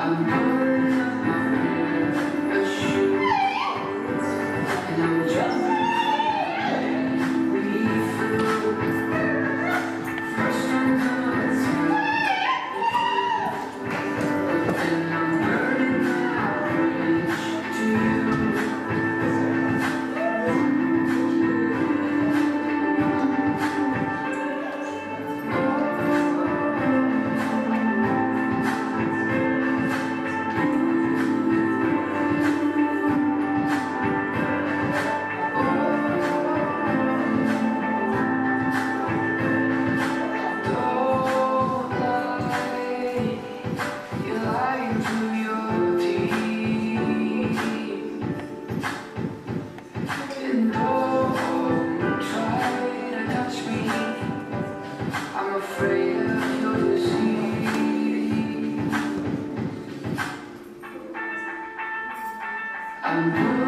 I'm I'm.